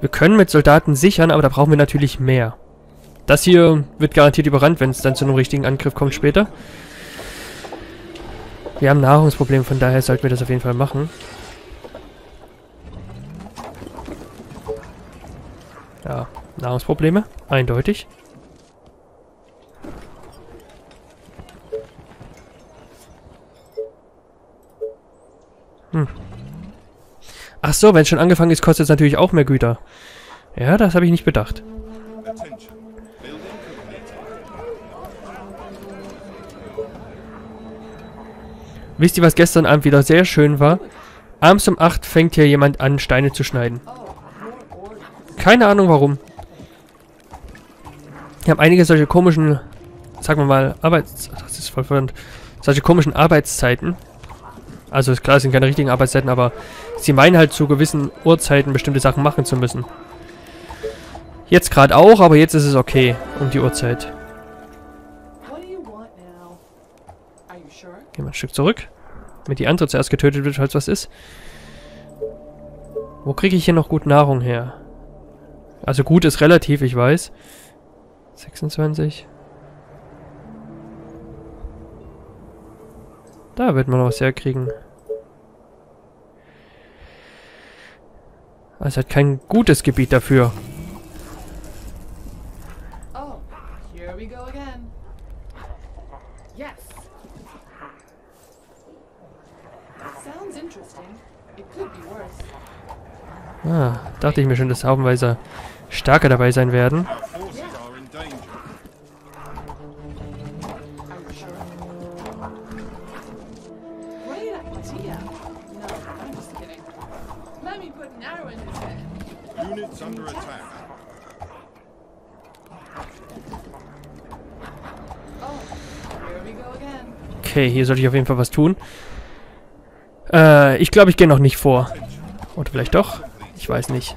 Wir können mit Soldaten sichern, aber da brauchen wir natürlich mehr. Das hier wird garantiert überrannt, wenn es dann zu einem richtigen Angriff kommt später. Wir haben Nahrungsprobleme, von daher sollten wir das auf jeden Fall machen. Ja, Nahrungsprobleme, eindeutig. Hm. Ach so, wenn es schon angefangen ist, kostet es natürlich auch mehr Güter. Ja, das habe ich nicht bedacht. Wisst ihr, was gestern Abend wieder sehr schön war? Abends um 8 fängt hier jemand an, Steine zu schneiden. Keine Ahnung warum. Wir haben einige solche komischen, sagen wir mal, Arbeits... Das ist voll verwirrend. Solche komischen Arbeitszeiten. Also ist klar, es sind keine richtigen Arbeitszeiten, aber sie meinen halt zu gewissen Uhrzeiten bestimmte Sachen machen zu müssen. Jetzt gerade auch, aber jetzt ist es okay um die Uhrzeit. Gehen wir ein Stück zurück. Damit die andere zuerst getötet wird, falls was ist. Wo kriege ich hier noch gut Nahrung her? Also gut ist relativ, ich weiß. 26. Da wird man noch was herkriegen. Also hat kein gutes Gebiet dafür. Oh, here we go again. Yes. Sounds interesting. It could be worse. Ah, dachte ich mir schon, dass haufenweise Starke dabei sein werden. Okay, hier sollte ich auf jeden Fall was tun. Äh, ich glaube, ich gehe noch nicht vor. Oder vielleicht doch? Ich weiß nicht.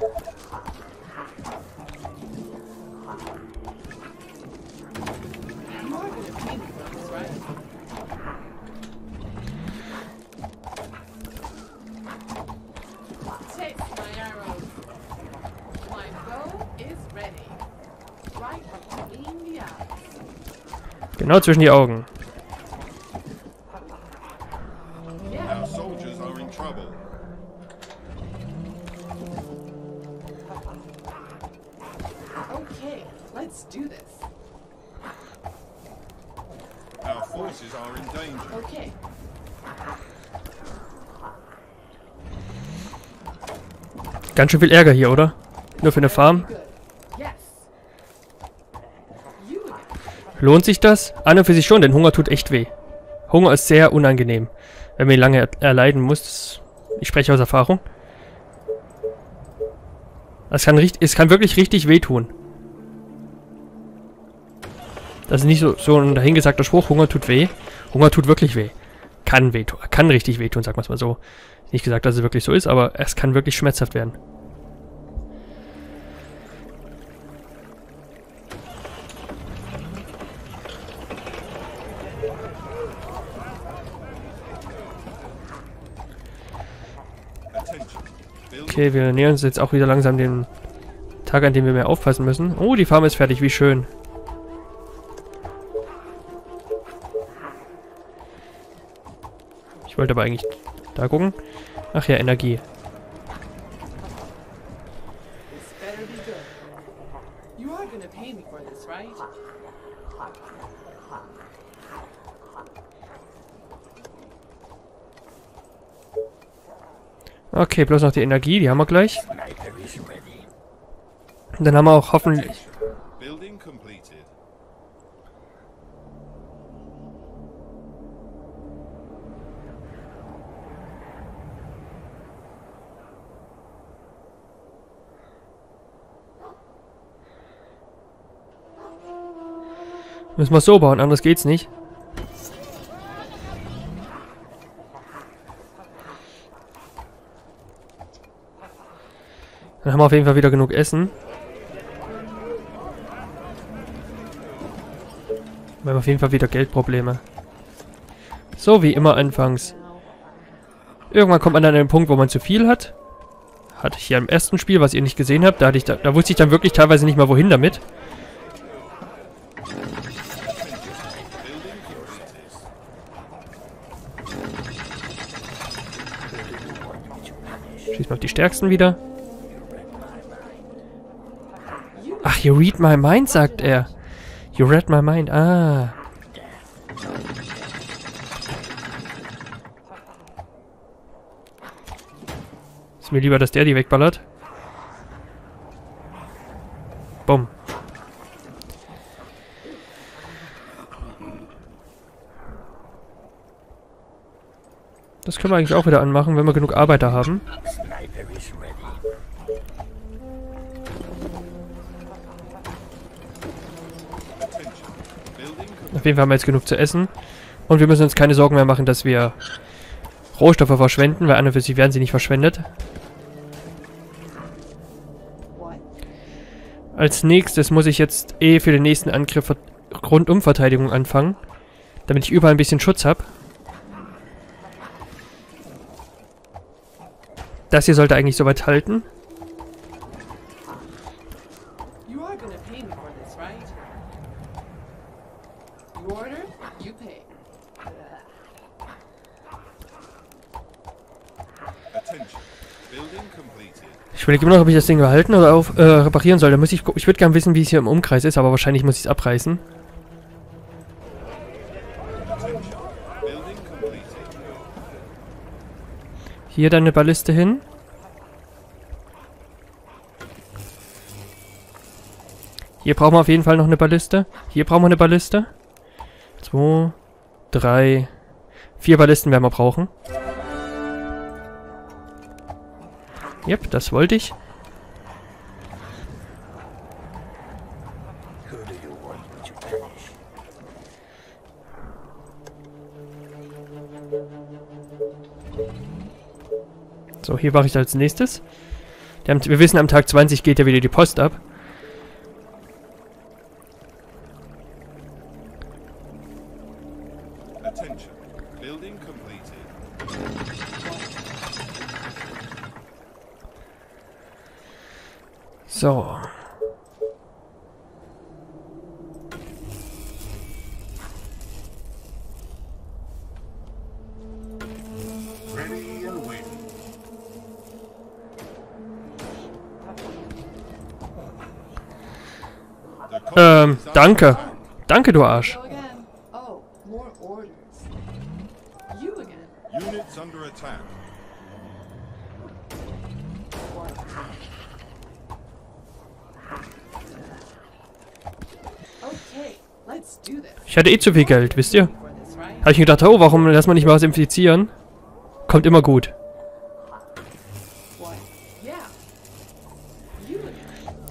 Genau zwischen die Augen. Ganz schön viel Ärger hier, oder? Nur für eine Farm? Lohnt sich das? An und für sich schon, denn Hunger tut echt weh. Hunger ist sehr unangenehm, wenn man ihn lange erleiden muss. Ich spreche aus Erfahrung. Es kann, es kann wirklich richtig wehtun. Das ist nicht so, so ein dahingesagter Spruch, Hunger tut weh. Hunger tut wirklich weh. Kann wehtun, kann richtig wehtun, sag mal mal so. Nicht gesagt, dass es wirklich so ist, aber es kann wirklich schmerzhaft werden. Okay, wir nähern uns jetzt auch wieder langsam dem Tag, an dem wir mehr aufpassen müssen. Oh, die Farm ist fertig, wie schön. Wollte aber eigentlich da gucken. Ach ja, Energie. Okay, bloß noch die Energie, die haben wir gleich. Und dann haben wir auch hoffentlich... Müssen wir so bauen, anders geht's nicht. Dann haben wir auf jeden Fall wieder genug Essen. Wir haben auf jeden Fall wieder Geldprobleme. So wie immer anfangs. Irgendwann kommt man an einen Punkt, wo man zu viel hat. Hatte ich hier im ersten Spiel, was ihr nicht gesehen habt. Da, ich da, da wusste ich dann wirklich teilweise nicht mal wohin damit. Schieß mal die Stärksten wieder. Ach, you read my mind, sagt er. You read my mind. Ah. Ist mir lieber, dass der die wegballert. Bumm. Das können wir eigentlich auch wieder anmachen, wenn wir genug Arbeiter haben. Auf jeden Fall haben wir jetzt genug zu essen. Und wir müssen uns keine Sorgen mehr machen, dass wir Rohstoffe verschwenden, weil an und für sich werden sie nicht verschwendet. Als nächstes muss ich jetzt eh für den nächsten Angriff Rundumverteidigung anfangen. Damit ich überall ein bisschen Schutz habe. Das hier sollte eigentlich soweit halten. Ich überlege immer noch, ob ich das Ding behalten oder auf, äh, reparieren soll. Da muss ich, ich würde gerne wissen, wie es hier im Umkreis ist, aber wahrscheinlich muss ich es abreißen. Hier dann eine Balliste hin. Hier brauchen wir auf jeden Fall noch eine Balliste. Hier brauchen wir eine Balliste. Zwei, drei, vier Ballisten werden wir brauchen. Yep, das wollte ich. So, hier mache ich als nächstes. Wir wissen, am Tag 20 geht ja wieder die Post ab. Ähm, danke. Danke, du Arsch. Units under attack. Ich hatte eh zu viel Geld, wisst ihr? Habe ich mir gedacht, oh, warum lässt man nicht mal was infizieren? Kommt immer gut.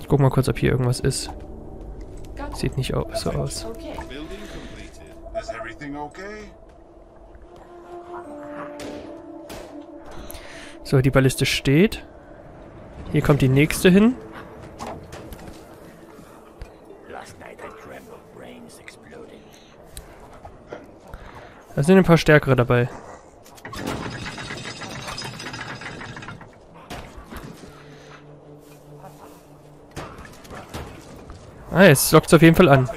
Ich guck mal kurz, ob hier irgendwas ist. Sieht nicht so aus. So, die Balliste steht. Hier kommt die nächste hin. Da sind ein paar stärkere dabei. Ah, jetzt lockt es auf jeden Fall an.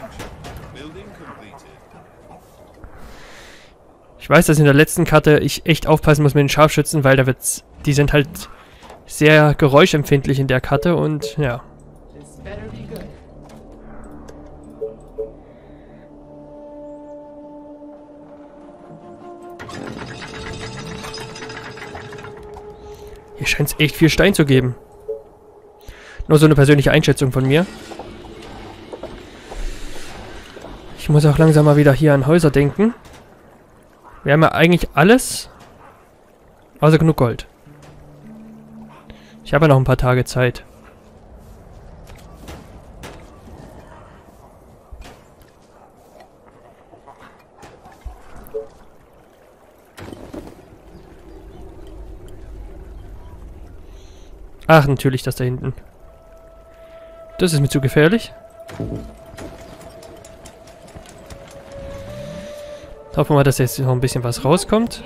Ich weiß, dass in der letzten Karte ich echt aufpassen muss mit den Scharfschützen, weil da wird's, die sind halt sehr geräuschempfindlich in der Karte und ja. Hier scheint es echt viel Stein zu geben. Nur so eine persönliche Einschätzung von mir. Muss auch langsam mal wieder hier an Häuser denken. Wir haben ja eigentlich alles, außer genug Gold. Ich habe ja noch ein paar Tage Zeit. Ach, natürlich das da hinten. Das ist mir zu gefährlich. Hoffen wir mal, dass jetzt noch ein bisschen was rauskommt.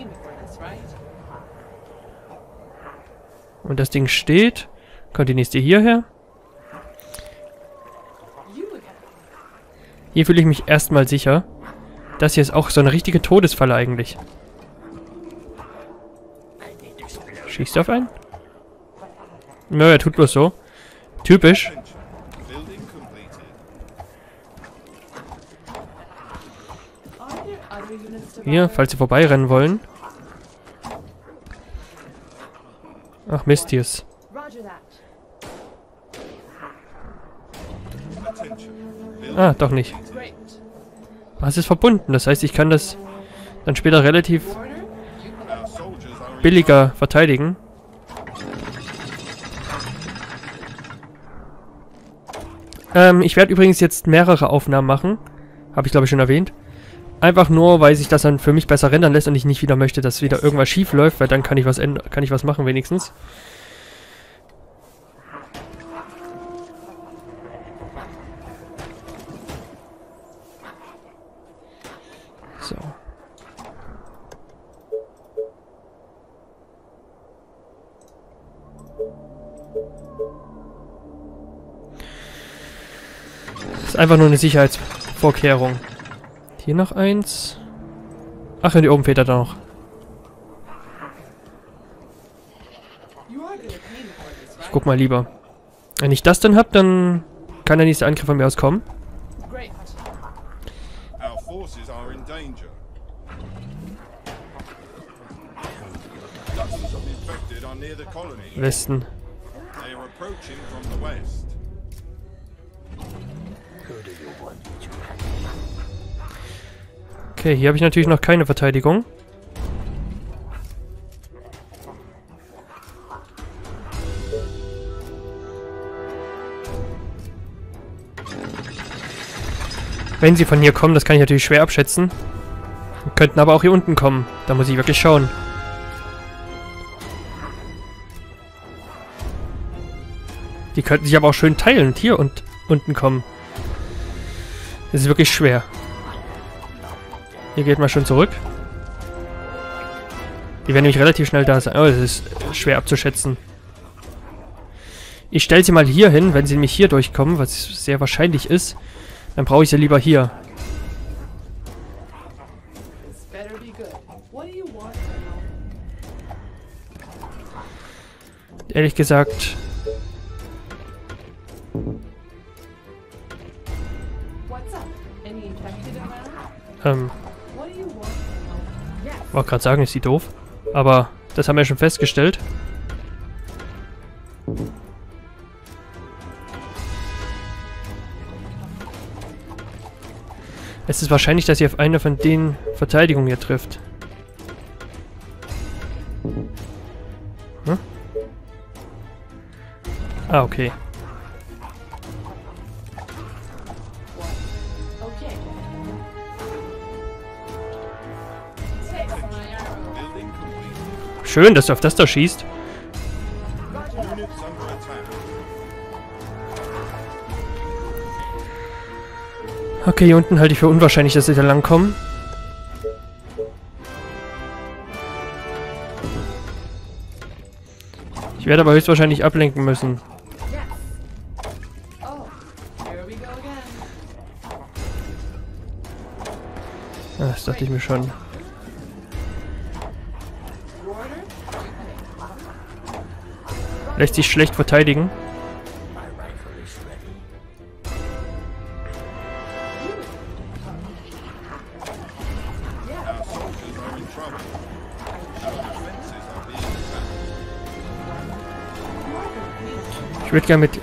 Und das Ding steht. Kommt die nächste hierher. Hier fühle ich mich erstmal sicher. Das hier ist auch so eine richtige Todesfalle eigentlich. Schießt auf einen? Er tut bloß so. Typisch. Building completed. Are there other units to Hier, falls sie vorbeirennen wollen. Ach Mist, hier ist. Ah, doch nicht. Great. Ah, es ist verbunden. Das heißt, ich kann das dann später relativ billiger verteidigen. Ähm, ich werde übrigens jetzt mehrere Aufnahmen machen. Habe ich glaube ich schon erwähnt. Einfach nur, weil sich das dann für mich besser rendern lässt und ich nicht wieder möchte, dass wieder irgendwas schief läuft, weil dann kann ich was kann ich was machen wenigstens. So. Das ist einfach nur eine Sicherheitsvorkehrung. Hier noch eins. Ach, hier oben fehlt er da noch. Ich guck mal lieber. Wenn ich das dann hab, dann kann der nächste Angriff von mir aus kommen. Great. Our Okay, hier habe ich natürlich noch keine Verteidigung. Wenn sie von hier kommen, das kann ich natürlich schwer abschätzen. Könnten aber auch hier unten kommen. Da muss ich wirklich schauen. Die könnten sich aber auch schön teilen und hier und unten kommen. Das ist wirklich schwer. Hier geht mal schon zurück. Die werden nämlich relativ schnell da sein. Oh, das ist schwer abzuschätzen. Ich stelle sie mal hier hin, wenn sie nämlich hier durchkommen, was sehr wahrscheinlich ist. Dann brauche ich sie lieber hier. Ehrlich gesagt, ähm, Wollte gerade sagen, ist sie doof. Aber das haben wir schon festgestellt. Es ist wahrscheinlich, dass sie auf eine von den Verteidigungen hier trifft. Hm? Ah. Okay. Schön, dass du auf das da schießt. Okay, hier unten halte ich für unwahrscheinlich, dass sie da langkommen. Ich werde aber höchstwahrscheinlich ablenken müssen. Ah, Das dachte ich mir schon. Lässt sich schlecht verteidigen. Ich würde gerne mit...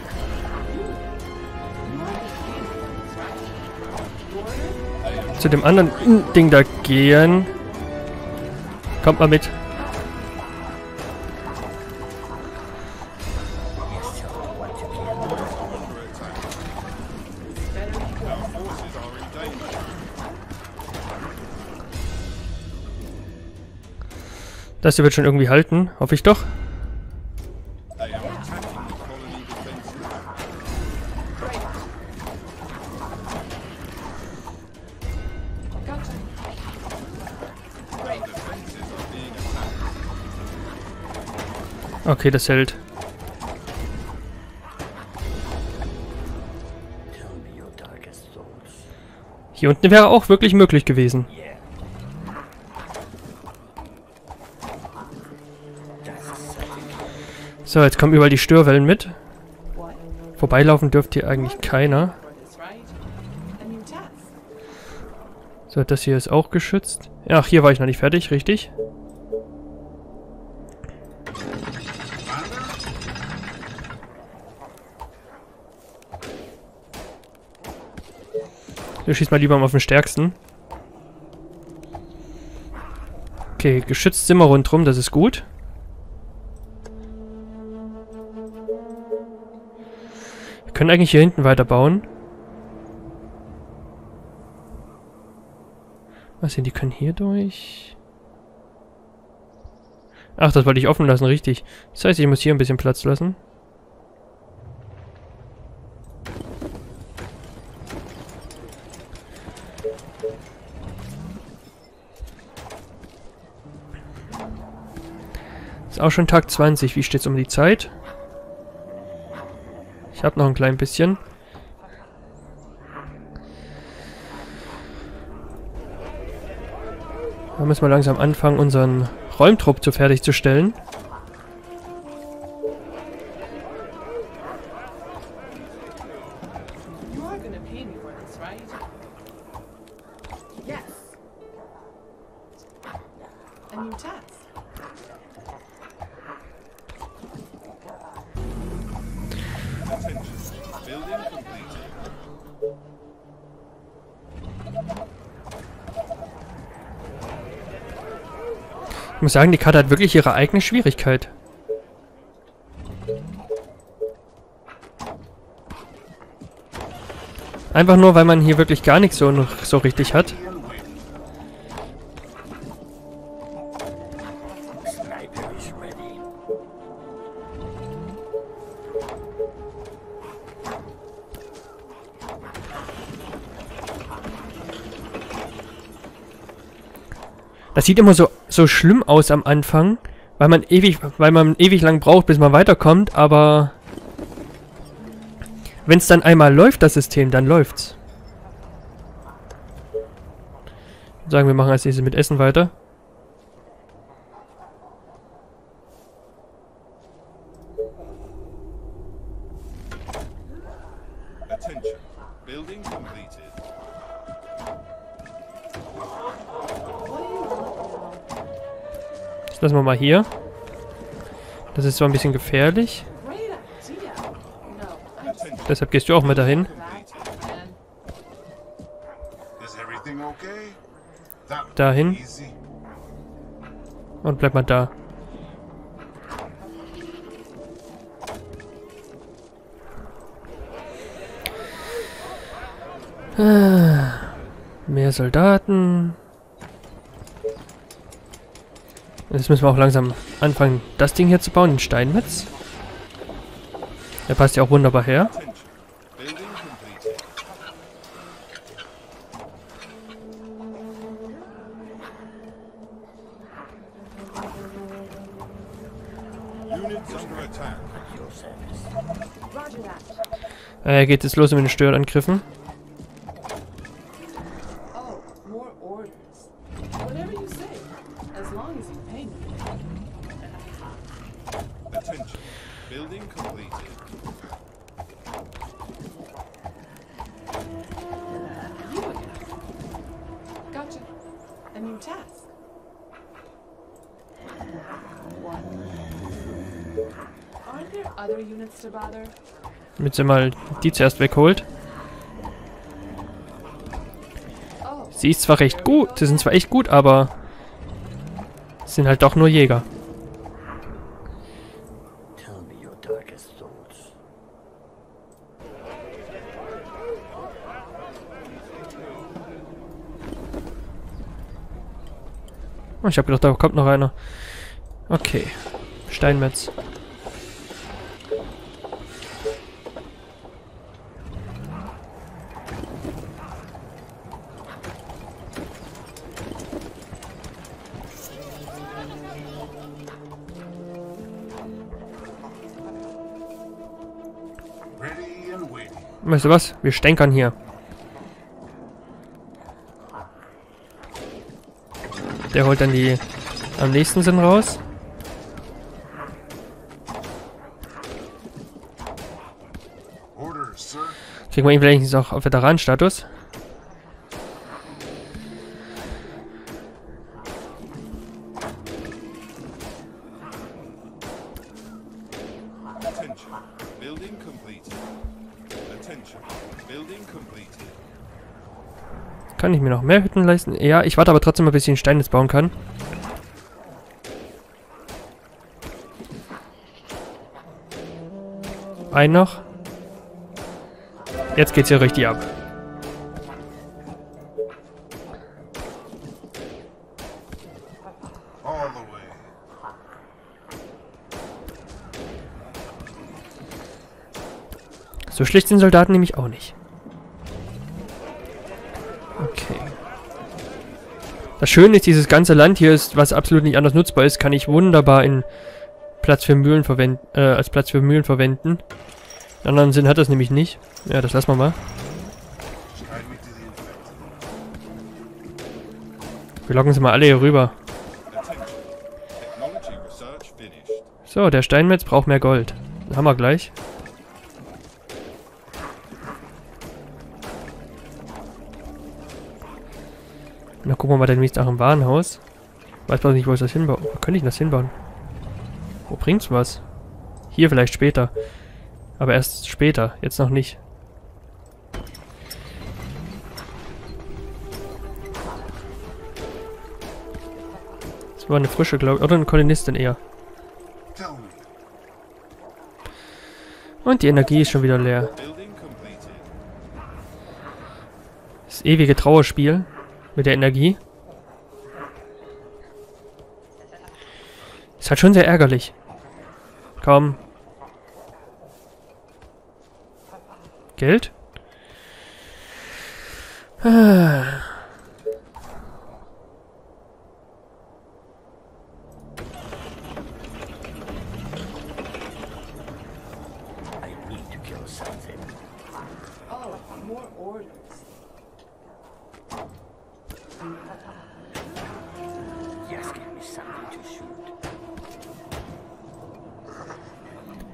zu dem anderen Ding da gehen. Kommt mal mit. Das hier wird schon irgendwie halten. Hoffe ich doch. Okay, das hält. Hier unten wäre auch wirklich möglich gewesen. So, jetzt kommen überall die Störwellen mit. Vorbeilaufen dürfte hier eigentlich keiner. So, das hier ist auch geschützt. Ach, hier war ich noch nicht fertig, richtig? Du schießt mal lieber mal auf den stärksten. Okay, geschützt sind wir rundherum, das ist gut. Können eigentlich hier hinten weiterbauen. Was denn, die können hier durch? Ach, das wollte ich offen lassen, richtig. Das heißt, ich muss hier ein bisschen Platz lassen. Ist auch schon Tag 20. Wie steht's um die Zeit? Ich habe noch ein klein bisschen. Da müssen wir langsam anfangen, unseren Räumtrupp zu fertigzustellen. Yes. A new task. Ich muss sagen, die Karte hat wirklich ihre eigene Schwierigkeit. Einfach nur, weil man hier wirklich gar nichts so, so richtig hat. Das sieht immer so, so schlimm aus am Anfang, weil man ewig, weil man ewig lang braucht, bis man weiterkommt, aber wenn es dann einmal läuft, das System, dann läuft's. Sagen wir machen als nächstes mit Essen weiter. Lassen wir mal hier. Das ist zwar ein bisschen gefährlich, deshalb gehst du auch mit dahin. Dahin. Und bleib mal da. Ah, Mehr Soldaten. Jetzt müssen wir auch langsam anfangen, das Ding hier zu bauen, den Steinmetz. Der passt ja auch wunderbar her. Äh, geht jetzt los mit den Störenangriffen. Damit sie mal die zuerst wegholt. Oh, Sie ist zwar recht gut, sie sind zwar echt gut, aber sind halt doch nur Jäger. Oh, ich habe gedacht, da kommt noch einer. Okay. Steinmetz. Weißt du was? Wir stänkern hier. Der holt dann die am nächsten sind raus. Kriegen wir ihn vielleicht auch auf Veteranenstatus? Building completed. Kann ich mir noch mehr Hütten leisten? Ja, ich warte aber trotzdem mal, bis ich einen Stein jetzt bauen kann. Ein noch. Jetzt geht's hier richtig ab. So schlecht sind Soldaten nämlich auch nicht. Okay. Das Schöne ist, dieses ganze Land hier ist, was absolut nicht anders nutzbar ist, kann ich wunderbar in Platz für Mühlen verwenden, äh, als Platz für Mühlen verwenden. In anderen Sinn hat das nämlich nicht. Ja, das lassen wir mal. Wir locken sie mal alle hier rüber. So, der Steinmetz braucht mehr Gold. Haben wir gleich. Gucken wir mal demnächst nach dem Warenhaus. Weiß bloß nicht, wo ich das hinbauen. Wo könnte ich das hinbauen? Wo bringt's was? Hier vielleicht später. Aber erst später, jetzt noch nicht. Das war eine frische, glaube ich. Oder eine Kolonistin eher. Und die Energie ist schon wieder leer. Das ewige Trauerspiel mit der Energie. Ist halt schon sehr ärgerlich. Komm. Geld? Ah.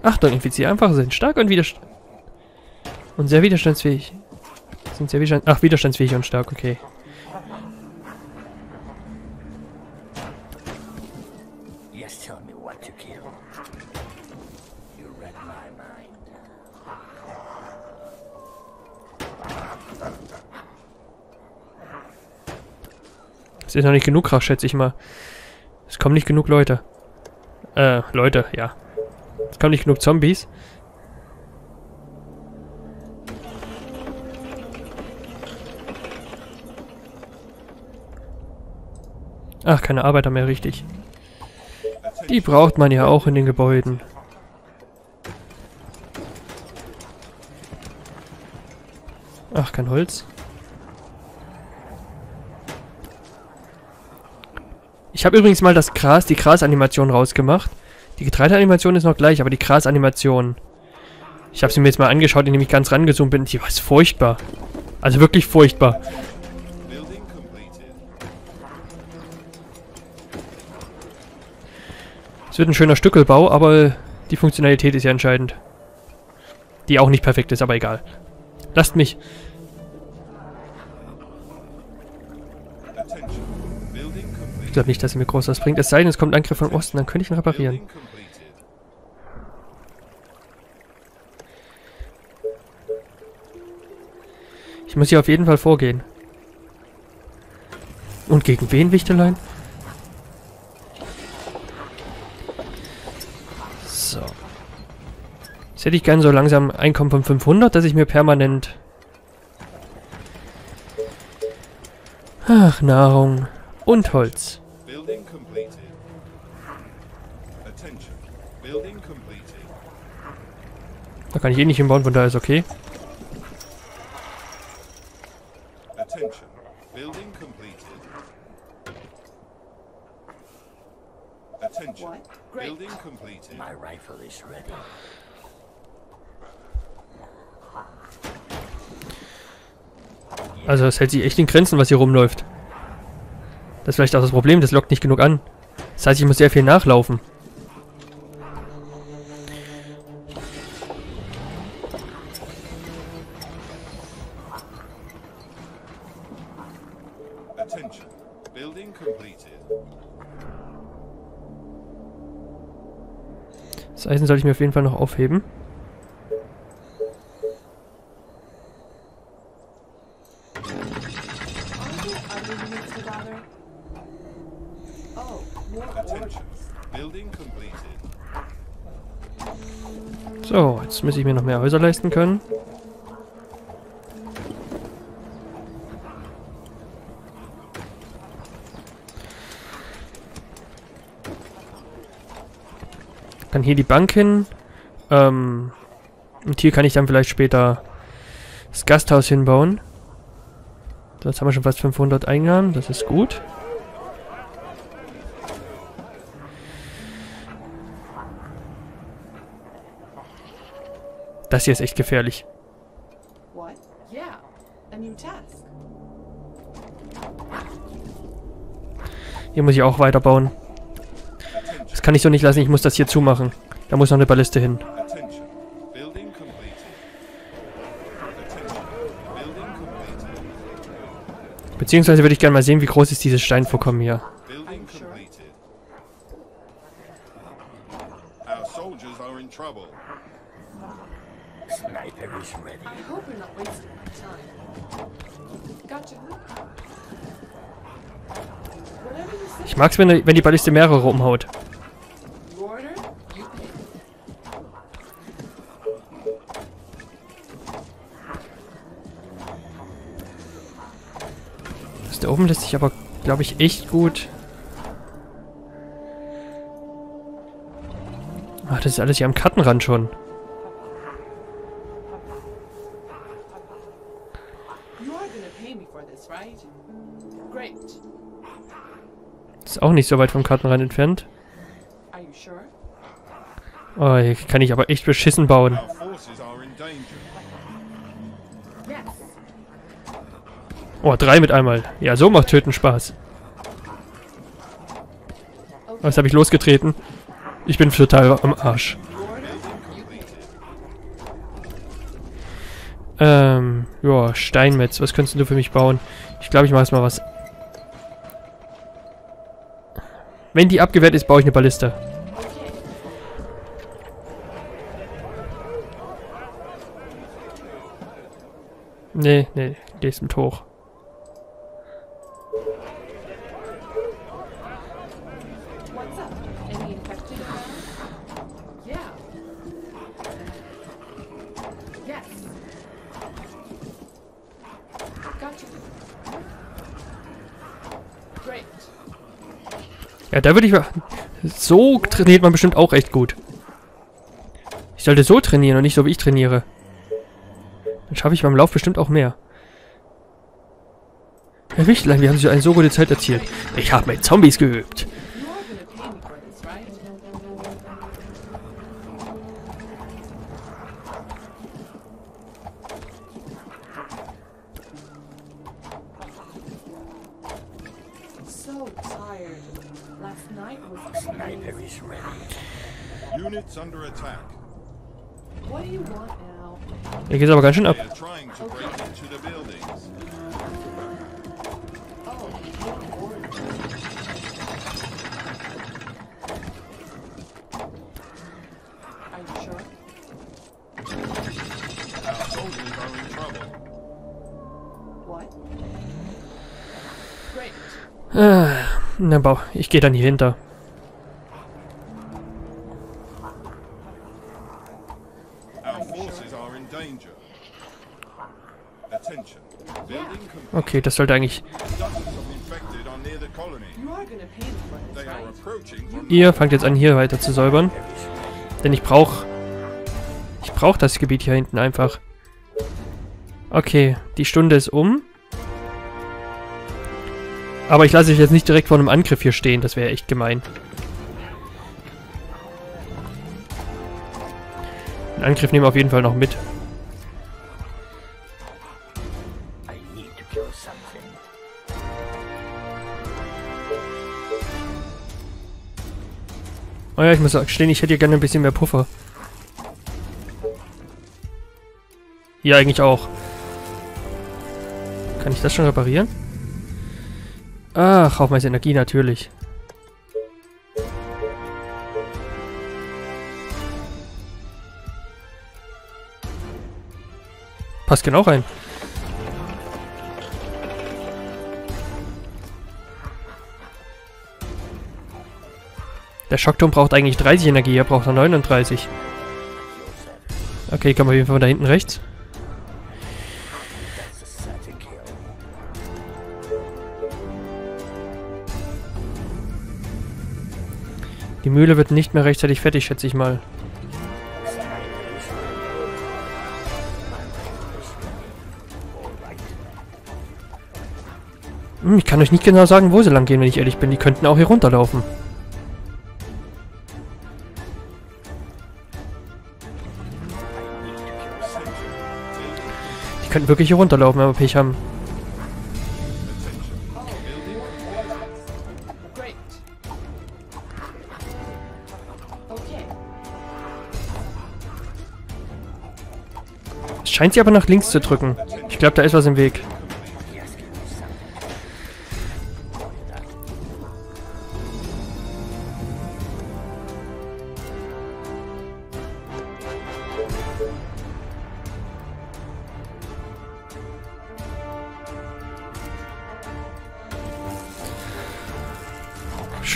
Achtung, Infizier einfach sind stark und widerstand und sehr widerstandsfähig. Sind sehr widerstand Ach, widerstandsfähig und stark, okay. Es ist noch nicht genug Krach, schätze ich mal. Es kommen nicht genug Leute. Äh, Leute, ja. Es kommen nicht genug Zombies. Ach, keine Arbeiter mehr, richtig. Die braucht man ja auch in den Gebäuden. Ach, kein Holz. Ich habe übrigens mal das Gras, die Grasanimation rausgemacht. Die Getreideanimation ist noch gleich, aber die Grasanimation. Ich habe sie mir jetzt mal angeschaut, indem ich ganz rangezoomt bin. Die war furchtbar. Also wirklich furchtbar. Es wird ein schöner Stückelbau, aber die Funktionalität ist ja entscheidend. Die auch nicht perfekt ist, aber egal. Lasst mich. Glaube nicht, dass er mir groß was bringt. Es sei denn, es kommt ein Angriff von Osten, dann könnte ich ihn reparieren. Ich muss hier auf jeden Fall vorgehen. Und gegen wen, Wichtelein? So. Jetzt hätte ich gern so langsam Einkommen von 500, dass ich mir permanent... Ach, Nahrung und Holz. Building completed. Attention. Building completed. Da kann ich eh nicht hinbauen, von daher ist okay. Also es hält sich echt in Grenzen, was hier rumläuft. Das ist vielleicht auch das Problem, das lockt nicht genug an. Das heißt, ich muss sehr viel nachlaufen. Eisen soll ich mir auf jeden Fall noch aufheben. So, jetzt muss ich mir noch mehr Häuser leisten können. Kann hier die Bank hin. Ähm, und hier kann ich dann vielleicht später das Gasthaus hinbauen. So, Jetzt haben wir schon fast 500 Einnahmen, das ist gut. Das hier ist echt gefährlich. Hier muss ich auch weiterbauen. Das kann ich so nicht lassen, ich muss das hier zumachen. Da muss noch eine Balliste hin. Beziehungsweise würde ich gerne mal sehen, wie groß ist dieses Steinvorkommen hier. Ich mag's, wenn, wenn die Balliste mehrere umhaut. Oben lässt sich aber, glaube ich, echt gut. Ach, das ist alles hier am Kartenrand schon. Ist auch nicht so weit vom Kartenrand entfernt. Oh, hier kann ich aber echt beschissen bauen. Oh, drei mit einmal. Ja, so macht Töten Spaß. Was habe ich losgetreten? Ich bin total am Arsch. Ähm, ja, Steinmetz. Was könntest du für mich bauen? Ich glaube, ich mache jetzt mal was. Wenn die abgewehrt ist, baue ich eine Balliste. Nee, nee, die ist mit hoch. Ja, da würde ich... mal- So trainiert man bestimmt auch echt gut. Ich sollte so trainieren und nicht so, wie ich trainiere. Dann schaffe ich beim Lauf bestimmt auch mehr. Herr Wichtlein, wir haben sich eine so gute Zeit erzielt. Ich habe mit Zombies geübt. Hier geht's aber ganz schön ab. They are trying to break into the buildings. Oh, good order. Are you sure? Our soldiers are in trouble. What? Great. Ah, na, Bau. Ich gehe dann hier hinter. Our forces are in danger. Attention. Building complete. Okay, das sollte eigentlich... Dozens of infected are near the colony. You are gonna pay me for this, They are right? approaching from Ihr fangt jetzt an, hier weiter zu säubern. Denn ich brauche... Ich brauche das Gebiet hier hinten einfach. Okay, die Stunde ist um. Aber ich lasse euch jetzt nicht direkt vor einem Angriff hier stehen. Das wäre echt gemein. Den Angriff nehmen wir auf jeden Fall noch mit. Oh ja, ich muss gestehen, ich hätte ja gerne ein bisschen mehr Puffer. Hier eigentlich auch. Kann ich das schon reparieren? Ach, auf meine Energie natürlich. Passt genau rein. Der Schockturm braucht eigentlich 30 Energie, er braucht nur 39. Okay, kann man auf jeden Fall da hinten rechts. Die Mühle wird nicht mehr rechtzeitig fertig, schätze ich mal. Hm, ich kann euch nicht genau sagen, wo sie lang gehen, wenn ich ehrlich bin. Die könnten auch hier runterlaufen. Die könnten wirklich hier runterlaufen, wenn wir Pech haben. Scheint sie aber nach links zu drücken. Ich glaube, da ist was im Weg.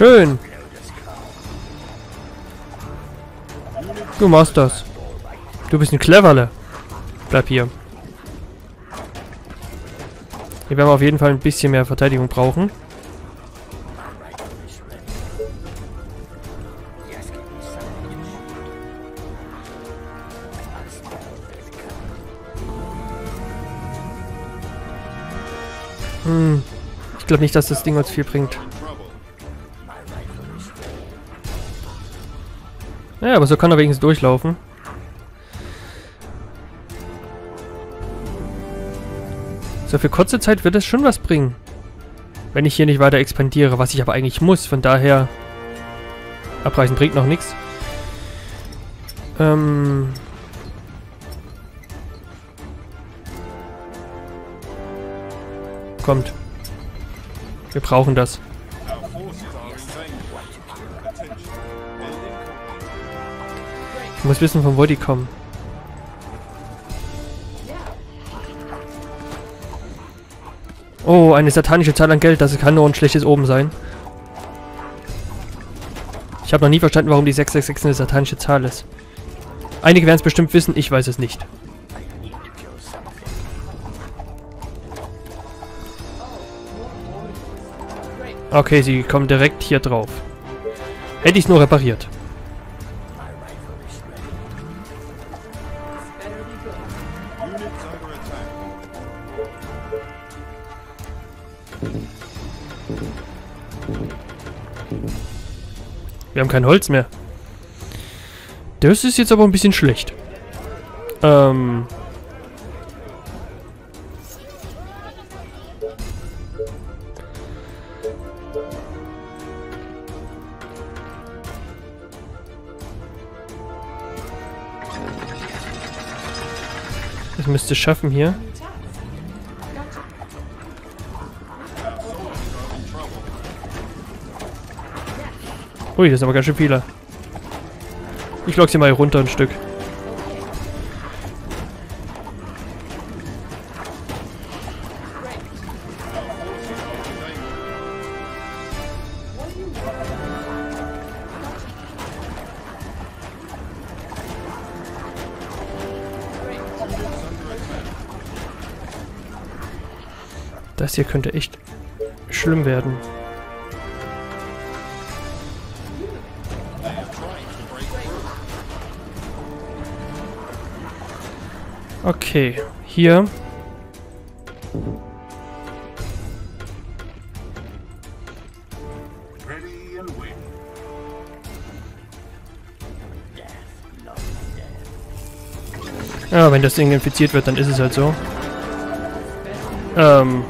Schön. Du machst das. Du bist ein Cleverle. Bleib hier. Hier werden wir auf jeden Fall ein bisschen mehr Verteidigung brauchen. Hm. Ich glaube nicht, dass das Ding uns viel bringt. Ja, aber so kann er wenigstens durchlaufen. So, für kurze Zeit wird es schon was bringen. Wenn ich hier nicht weiter expandiere, was ich aber eigentlich muss. Von daher... Abreißen bringt noch nichts. Ähm... Kommt. Wir brauchen das. Ich muss wissen, von wo die kommen. Oh, eine satanische Zahl an Geld. Das kann nur ein schlechtes Oben sein. Ich habe noch nie verstanden, warum die 666 eine satanische Zahl ist. Einige werden es bestimmt wissen, ich weiß es nicht. Okay, sie kommen direkt hier drauf. Hätte ich es nur repariert. Wir haben kein Holz mehr. Das ist jetzt aber ein bisschen schlecht. Ähm. Das müsste schaffen hier. Ui, das sind aber ganz schön viele. Ich lock sie mal hier runter ein Stück. Das hier könnte echt schlimm werden. Okay, hier. Ja, wenn das Ding infiziert wird, dann ist es halt so. Ähm.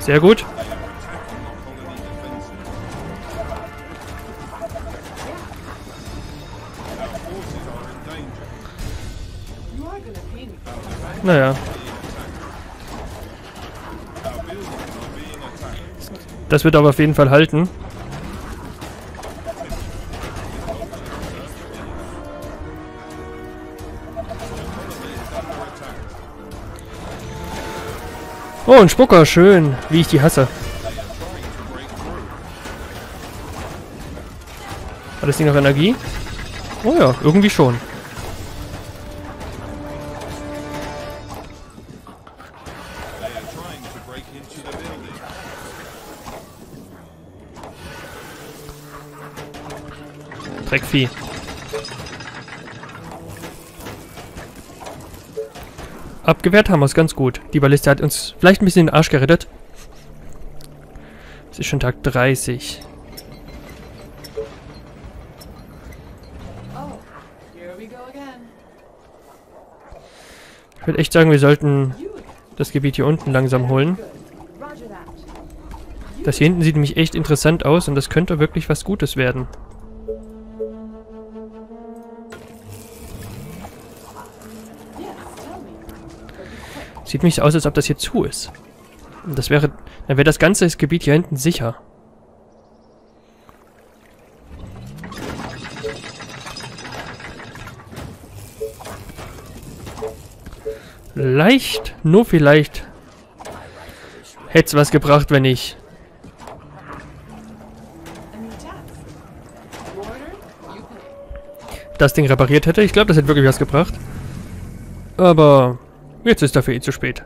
Sehr gut. Naja. Das wird aber auf jeden Fall halten. Oh, ein Spucker, schön. Wie ich die hasse. Hat das Ding noch Energie? Oh ja, irgendwie schon. Dreckvieh. Abgewehrt haben wir es ganz gut. Die Balliste hat uns vielleicht ein bisschen den Arsch gerettet. Es ist schon Tag 30. Oh, here we go again. Ich würde echt sagen, wir sollten das Gebiet hier unten langsam holen. Das hier hinten sieht nämlich echt interessant aus und das könnte wirklich was Gutes werden. Sieht nämlich aus, als ob das hier zu ist. Und das wäre... Dann wäre das ganze Gebiet hier hinten sicher. Leicht, nur vielleicht, hätte es was gebracht, wenn ich... Das Ding repariert hätte. Ich glaube, das hätte wirklich was gebracht. Aber jetzt ist dafür eh zu spät.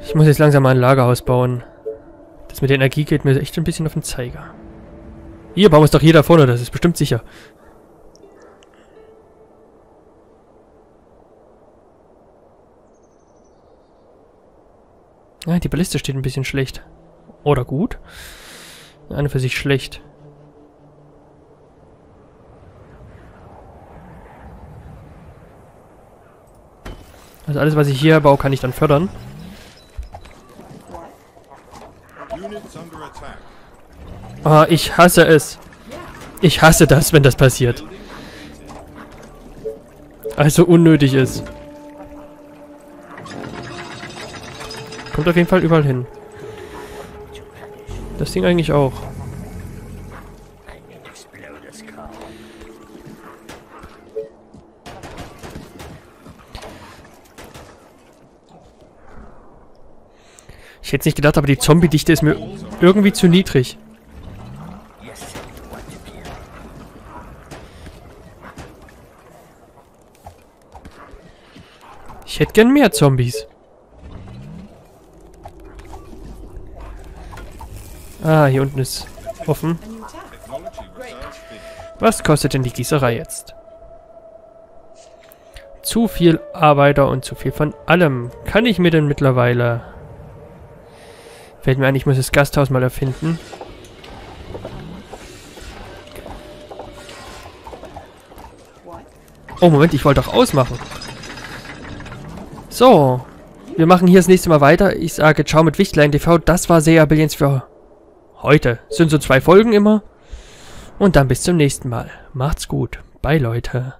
Ich muss jetzt langsam mal ein Lagerhaus bauen. Das mit der Energie geht mir echt ein bisschen auf den Zeiger. Hier bauen wir es doch hier da vorne, das ist bestimmt sicher. Ah, die Balliste steht ein bisschen schlecht. Oder gut. Eine für sich schlecht. Also alles, was ich hier baue, kann ich dann fördern. Ah, ich hasse es. Ich hasse das, wenn das passiert. Also unnötig ist. Kommt auf jeden Fall überall hin. Das Ding eigentlich auch. Ich hätte es nicht gedacht, aber die Zombie-Dichte ist mir irgendwie zu niedrig. Ich hätte gern mehr Zombies. Ah, hier unten ist offen. Was kostet denn die Gießerei jetzt? Zu viel Arbeiter und zu viel von allem. Kann ich mir denn mittlerweile... Fällt mir ein, ich muss das Gasthaus mal erfinden. Oh, Moment, ich wollte doch ausmachen. So. Wir machen hier das nächste Mal weiter. Ich sage Ciao mit Wichtlein TV. Das war sehr Billions für heute. Sind so zwei Folgen immer. Und dann bis zum nächsten Mal. Macht's gut. Bye, Leute.